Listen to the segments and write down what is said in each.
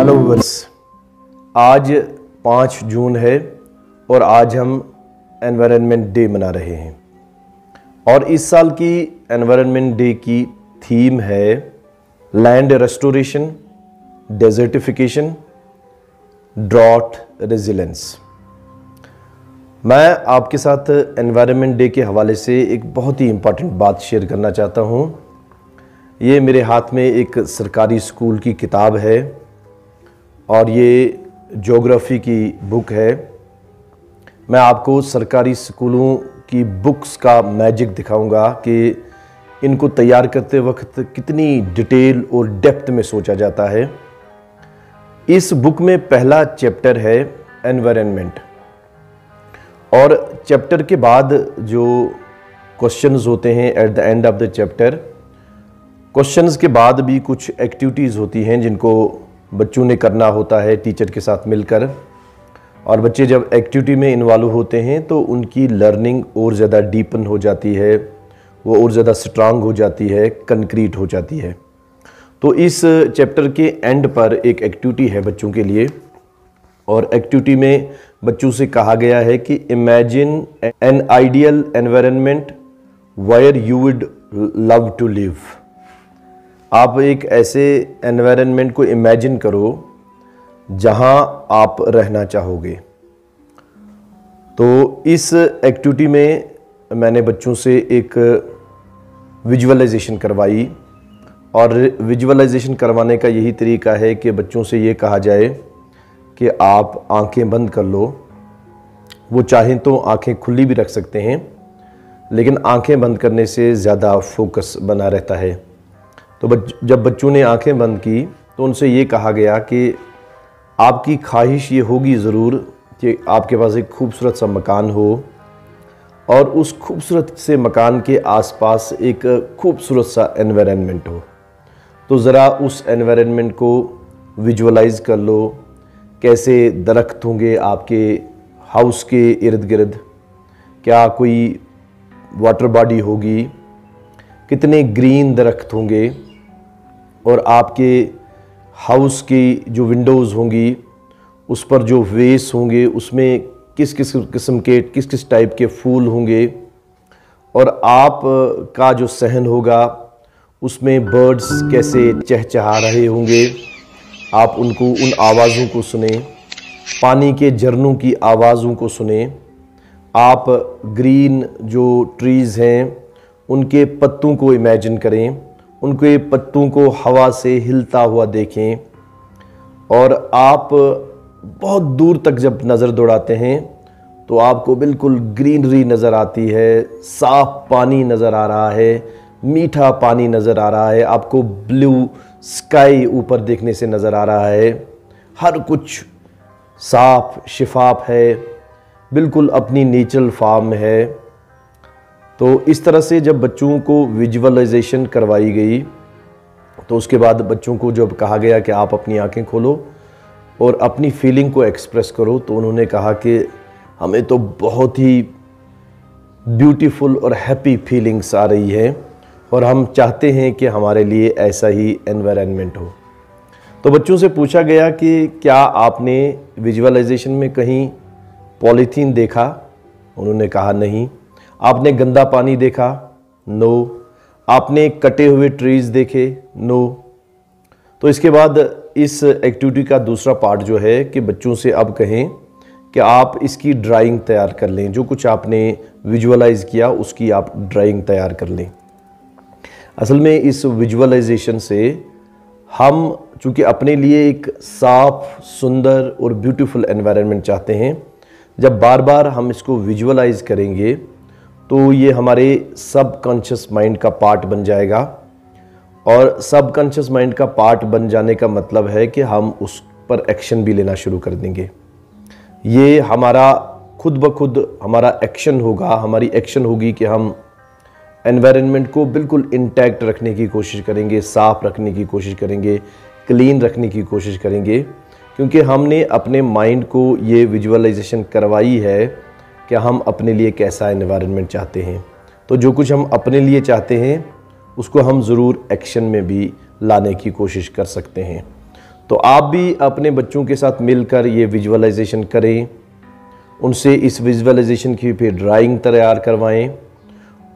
Hello verse आज पाँच जून है और आज हम एनवायरनमेंट डे मना रहे हैं। और इस साल की एनवायरनमेंट डे की थीम है land restoration desertification drought resilience मैं आपके साथ एनवायरनमेंट डे के हवाले से एक बहुत ही इंपॉर्टेंट बात शेयर करना चाहता हूँ। ये मेरे हाथ में एक सरकारी स्कूल की किताब है। और ये जोग्राफ़ी की बुक है। मैं आपको सरकारी स्कूलों की बुक्स का मैजिक दिखाऊँगा कि इनको तैयार करते वक्त कितनी डिटेल और डेप्थ में सोचा जाता है। इस बुक में पहला चैप्टर है एनवायरनमेंट और चैप्टर के बाद जो क्वेश्चंस होते हैं at the end of the chapter questions के बाद भी कुछ एक्टिविटीज़ होती हैं जिनको बच्चों ने करना होता है टीचर के साथ मिलकर। और बच्चे जब एक्टिविटी में इन्वॉल्व होते हैं तो उनकी लर्निंग और ज़्यादा डीपन हो जाती है। वो और ज़्यादा स्ट्रांग हो जाती है कंक्रीट हो जाती है। तो इस चैप्टर के एंड पर एक एक्टिविटी है बच्चों के लिए। और एक्टिविटी में बच्चों से कहा गया है कि imagine an ideal environment where you would love to live आप एक ऐसे एनवायरनमेंट को इमेजिन करो जहाँ आप रहना चाहोगे। तो इस एक्टिविटी में मैंने बच्चों से एक विजुअलाइजेशन करवाई और विजुअलाइजेशन करवाने का यही तरीका है कि बच्चों से ये कहा जाए कि आप आँखें बंद कर लो। वो चाहें तो आँखें खुली भी रख सकते हैं, लेकिन आँखें बंद करने से ज़्यादा फोकस बना रहता है। तो बच, जब बच्चों ने आँखें बंद की तो उनसे ये कहा गया कि आपकी ख्वाहिश ये होगी ज़रूर कि आपके पास एक खूबसूरत सा मकान हो और उस खूबसूरत से मकान के आसपास एक खूबसूरत सा एनवायरनमेंट हो। तो ज़रा उस एनवायरनमेंट को विजुअलाइज कर लो कैसे दरख्त होंगे आपके हाउस के इर्द गिर्द क्या कोई वाटर बॉडी होगी कितने ग्रीन दरख्त होंगे और आपके हाउस की जो विंडोज़ होंगी, उस पर जो वेस होंगे, उसमें किस किस किस्म के किस किस टाइप के फूल होंगे, और आप का जो सहन होगा, उसमें बर्ड्स कैसे चहचहा रहे होंगे, आप उनको, उन आवाज़ों को सुने, पानी के झरनों की आवाज़ों को सुने, आप ग्रीन जो ट्रीज़ हैं, उनके पत्तों को इमेजिन करें उनके पत्तों को हवा से हिलता हुआ देखें और आप बहुत दूर तक जब नज़र दौड़ाते हैं तो आपको बिल्कुल ग्रीनरी नज़र आती है, साफ़ पानी नज़र आ रहा है, मीठा पानी नज़र आ रहा है, आपको ब्लू स्काई ऊपर देखने से नज़र आ रहा है। हर कुछ साफ़, शिफाफ है, बिल्कुल अपनी नेचुरल फार्म है। तो इस तरह से जब बच्चों को विजुअलाइजेशन करवाई गई तो उसके बाद बच्चों को जब कहा गया कि आप अपनी आँखें खोलो और अपनी फीलिंग को एक्सप्रेस करो तो उन्होंने कहा कि हमें तो बहुत ही ब्यूटीफुल और हैप्पी फीलिंग्स आ रही है और हम चाहते हैं कि हमारे लिए ऐसा ही एनवायरनमेंट हो। तो बच्चों से पूछा गया कि क्या आपने विजुअलाइजेशन में कहीं पॉलीथीन देखा? उन्होंने कहा, नहीं। आपने गंदा पानी देखा? नो आपने कटे हुए ट्रीज देखे? नो तो इसके बाद इस एक्टिविटी का दूसरा पार्ट जो है कि बच्चों से अब कहें कि आप इसकी ड्राइंग तैयार कर लें। जो कुछ आपने विजुअलाइज किया, उसकी आप ड्राइंग तैयार कर लें। असल में इस विजुअलाइजेशन से हम चूँकि अपने लिए एक साफ़, सुंदर और ब्यूटीफुल एनवायरनमेंट चाहते हैं, जब बार बार हम इसको विजुअलाइज करेंगे तो ये हमारे सब कॉन्शियस माइंड का पार्ट बन जाएगा। और सब कॉन्शियस माइंड का पार्ट बन जाने का मतलब है कि हम उस पर एक्शन भी लेना शुरू कर देंगे। ये हमारा खुद ब खुद हमारा एक्शन होगा। हमारी एक्शन होगी कि हम एनवायरनमेंट को बिल्कुल इंटैक्ट रखने की कोशिश करेंगे, साफ़ रखने की कोशिश करेंगे क्लीन रखने की कोशिश करेंगे। क्योंकि हमने अपने माइंड को ये विजुअलाइजेशन करवाई है कि हम अपने लिए कैसा इन्वायरमेंट चाहते हैं। तो जो कुछ हम अपने लिए चाहते हैं, उसको हम ज़रूर एक्शन में भी लाने की कोशिश कर सकते हैं। तो आप भी अपने बच्चों के साथ मिलकर ये विजुअलाइजेशन करें। उनसे इस विजुअलाइजेशन की फिर ड्राइंग तैयार करवाएँ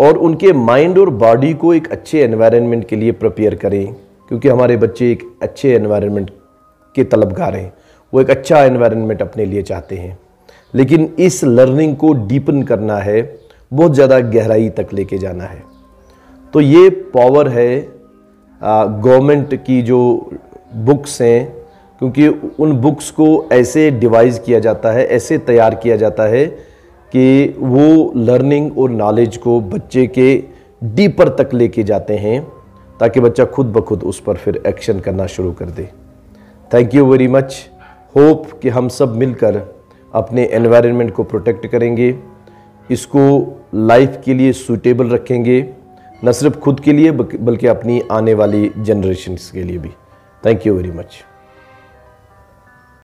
और उनके माइंड और बॉडी को एक अच्छे एनवायरनमेंट के लिए प्रिपेयर करें। क्योंकि हमारे बच्चे एक अच्छे एनवायरनमेंट के तलबगार हैं। वो एक अच्छा एनवायरनमेंट अपने लिए चाहते हैं। लेकिन इस लर्निंग को डीपन करना है, बहुत ज़्यादा गहराई तक लेके जाना है। तो ये पावर है गवर्नमेंट की जो बुक्स हैं, क्योंकि उन बुक्स को ऐसे डिवाइस किया जाता है, ऐसे तैयार किया जाता है कि वो लर्निंग और नॉलेज को बच्चे के डीपर तक लेके जाते हैं, ताकि बच्चा खुद ब खुद उस पर फिर एक्शन करना शुरू कर दे। Thank you very much hope कि हम सब मिलकर अपने एनवायरनमेंट को प्रोटेक्ट करेंगे, इसको लाइफ के लिए सूटेबल रखेंगे, न सिर्फ़ खुद के लिए बल्कि अपनी आने वाली जनरेशन के लिए भी। Thank you very much